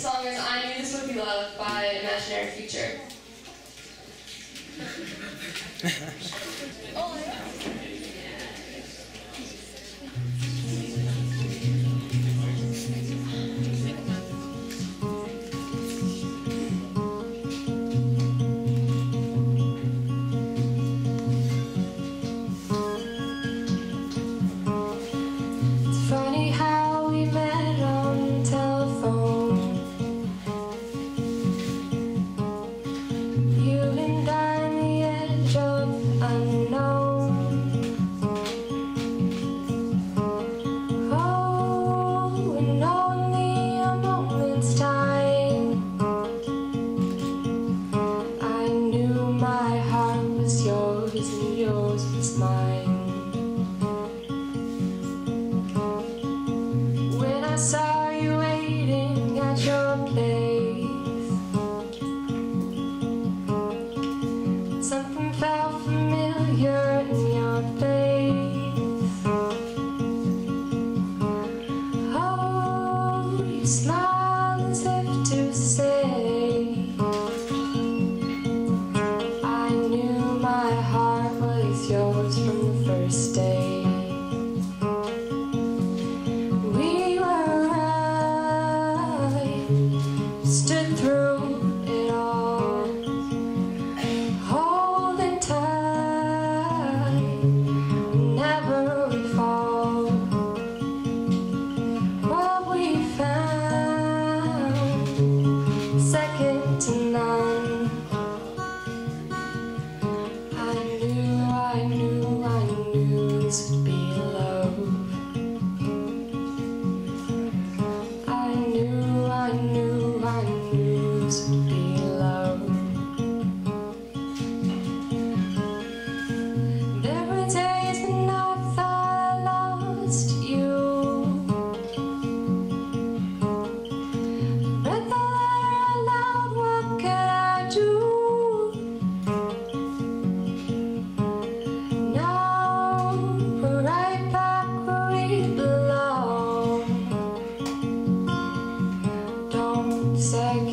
song is I Knew This Would Be Love by Imaginary Future. Oh, yours, it's mine. When I saw you waiting at your place, something felt familiar in your face. Oh, you smile and say. Still сердце